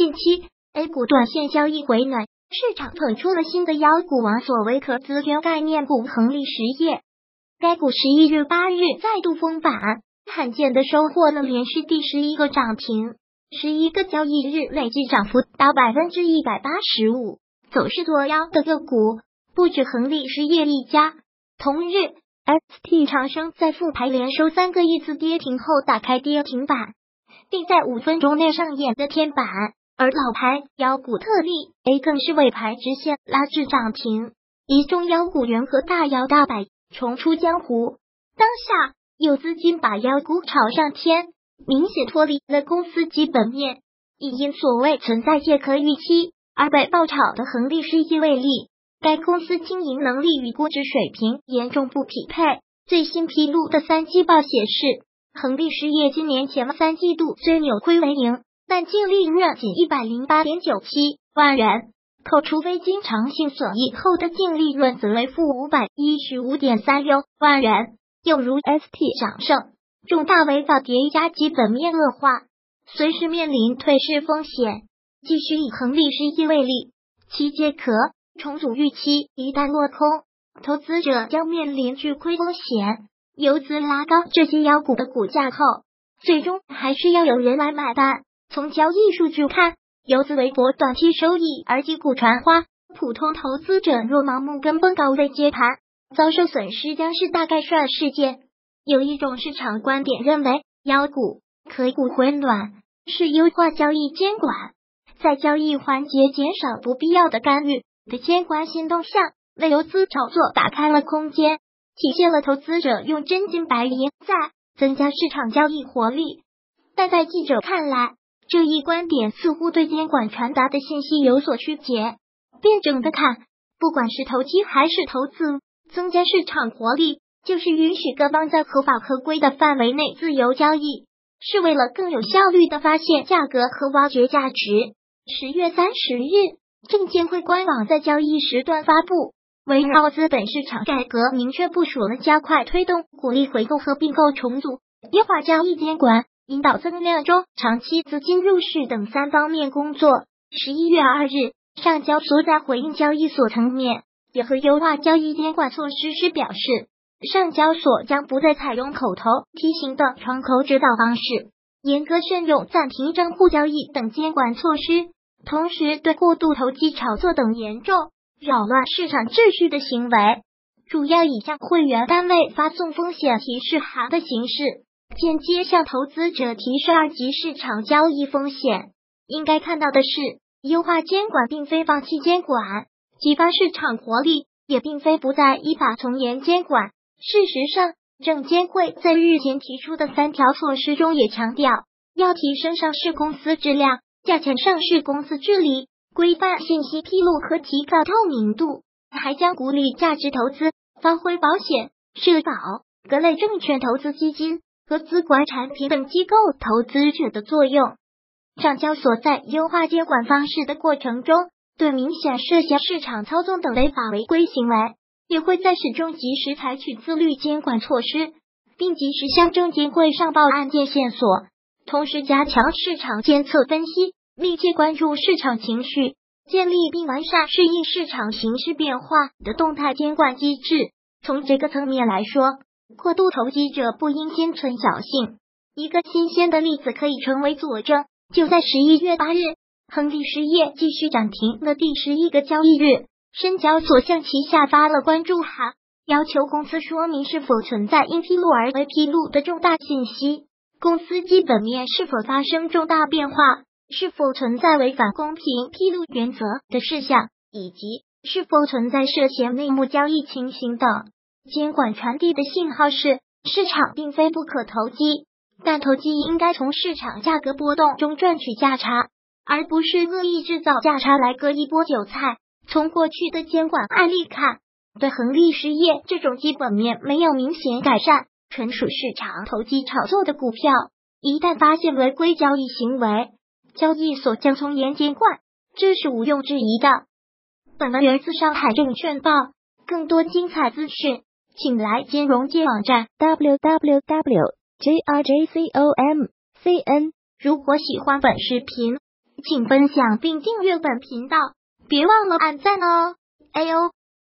近期 A 股短线交易回暖，市场捧出了新的妖股王——所谓可资源概念股恒力实业。该股十一月八日再度封板，罕见的收获了连续第十一个涨停，十一个交易日累计涨幅达百分之一百八十五，走势作妖的个股不止恒力实业一家。同日，ST 长生在复牌连收三个一字跌停后打开跌停板，并在五分钟内上演的天板，而老牌妖股特例 A 更是尾盘直线拉至涨停，一众妖股缘和大摇大摆。重出江湖，当下有资金把妖股炒上天，明显脱离了公司基本面，已因所谓存在借壳预期而被爆炒的恒力实业为例，该公司经营能力与估值水平严重不匹配。最新披露的三季报显示，恒力实业今年前三季度虽扭亏为盈，但净利润仅一百零八点九七万元。扣除非经常性损益后的净利润则为负五百一十五点三六万元。又如 ST 掌盛重大违法叠加，基本面恶化，随时面临退市风险。继续以恒力实业为例，其借壳重组预期一旦落空，投资者将面临巨亏风险。游资拉高这些妖股的股价后，最终还是要有人来买单。从交易数据看。游资围博短期收益而击鼓传花，普通投资者若盲目跟风高位接盘，遭受损失将是大概率事件。有一种市场观点认为，妖股、可股回暖是优化交易监管，在交易环节减少不必要的干预的监管新动向，为游资炒作打开了空间，体现了投资者用真金白银在增加市场交易活力。但在记者看来，这一观点似乎对监管传达的信息有所曲解。辩证的看，不管是投机还是投资，增加市场活力就是允许各方在合法合规的范围内自由交易，是为了更有效率的发现价格和挖掘价值。十月三十日，证监会官网在交易时段发布，围绕资本市场改革，明确部署了加快推动、鼓励回购和并购重组、优化交易监管。引导增量中长期资金入市等三方面工作。十一月二日，上交所在回应交易所层面也和优化交易监管措施时表示，上交所将不再采用口头提醒的窗口指导方式，严格慎用暂停账户交易等监管措施，同时对过度投机炒作等严重扰乱市场秩序的行为，主要以向会员单位发送风险提示函的形式。间接向投资者提示二级市场交易风险。应该看到的是，优化监管并非放弃监管，激发市场活力也并非不再依法从严监管。事实上，证监会在日前提出的三条措施中也强调，要提升上市公司质量，加强上市公司治理，规范信息披露和提高透明度，还将鼓励价值投资，发挥保险、社保、各类证券投资基金。和资管产品等机构投资者的作用。上交所在优化监管方式的过程中，对明显涉嫌市场操纵等违法违规行为，也会在始终及时采取自律监管措施，并及时向证监会上报案件线索，同时加强市场监测分析，密切关注市场情绪，建立并完善适应市场形势变化的动态监管机制。从这个层面来说。过度投机者不应心存侥幸。一个新鲜的例子可以成为佐证。就在十一月八日，亨利实业继续涨停的第十一个交易日，深交所向其下发了关注函，要求公司说明是否存在因披露而未披露的重大信息，公司基本面是否发生重大变化，是否存在违反公平披露原则的事项，以及是否存在涉嫌内幕交易情形等。监管传递的信号是，市场并非不可投机，但投机应该从市场价格波动中赚取价差，而不是恶意制造价差来割一波韭菜。从过去的监管案例看，对恒力实业这种基本面没有明显改善、纯属市场投机炒作的股票，一旦发现违规交易行为，交易所将从严监管，这是毋庸置疑的。本文源自上海证券报，更多精彩资讯。请来金融界网站 w w w j r j c o m c n。如果喜欢本视频，请分享并订阅本频道，别忘了按赞哦！哎呦！